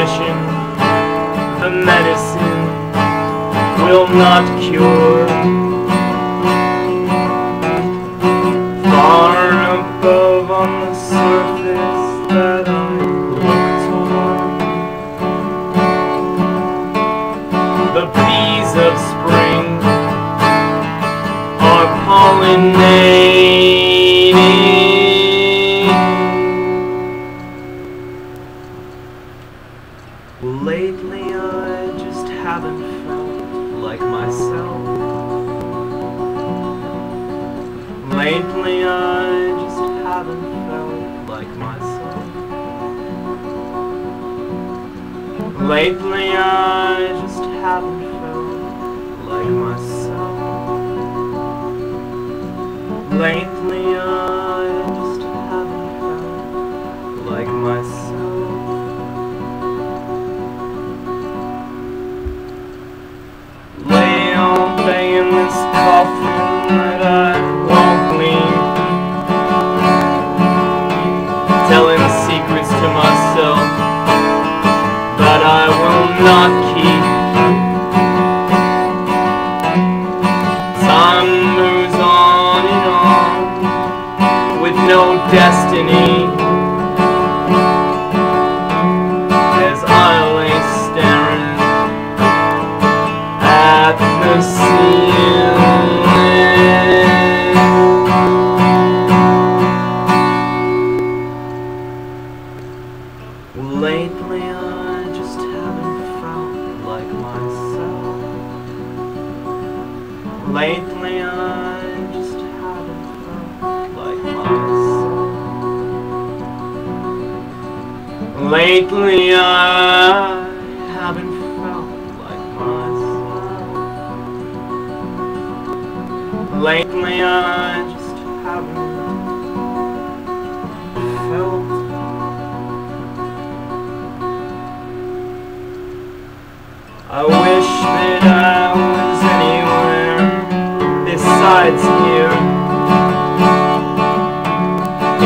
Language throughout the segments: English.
possession, a medicine will not cure. Lately I just haven't felt like myself. Lately I just haven't felt like myself. Lately I just haven't felt like myself. Lately no destiny. As I lay staring at the ceiling. Lately I just haven't felt like myself. Lately I Lately I haven't felt like myself. Lately I just haven't felt I wish that I was anywhere besides here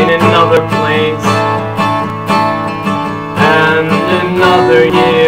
in another place another year.